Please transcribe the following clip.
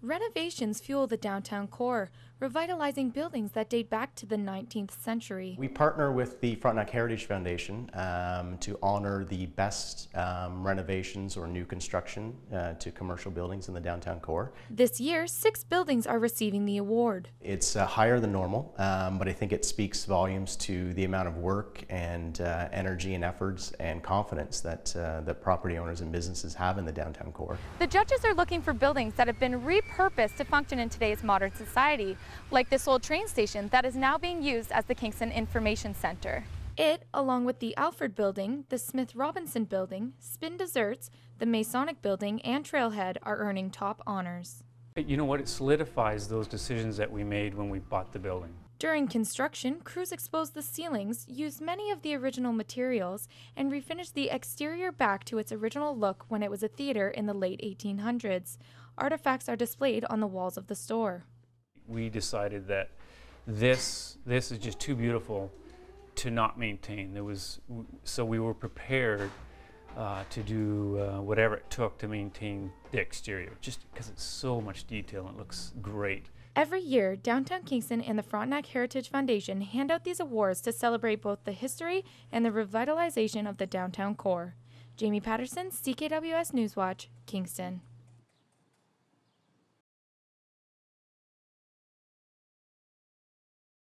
Renovations fuel the downtown core, revitalizing buildings that date back to the 19th century. We partner with the Frontenac Heritage Foundation um, to honor the best um, renovations or new construction uh, to commercial buildings in the downtown core. This year, six buildings are receiving the award. It's uh, higher than normal, um, but I think it speaks volumes to the amount of work and uh, energy and efforts and confidence that, uh, that property owners and businesses have in the downtown core. The judges are looking for buildings that have been repurposed to function in today's modern society, like this old train station that is now being used as the Kingston Information Center. It, along with the Alfred Building, the Smith Robinson Building, Spin Desserts, the Masonic Building, and Trailhead, are earning top honors. You know what? It solidifies those decisions that we made when we bought the building. During construction, crews exposed the ceilings, used many of the original materials, and refinished the exterior back to its original look when it was a theater in the late 1800s. Artifacts are displayed on the walls of the store. We decided that this this is just too beautiful to not maintain. There was so we were prepared uh, to do uh, whatever it took to maintain the exterior, just because it's so much detail and it looks great. Every year, Downtown Kingston and the Frontenac Heritage Foundation hand out these awards to celebrate both the history and the revitalization of the downtown core. Jamie Patterson, CKWS Newswatch, Kingston.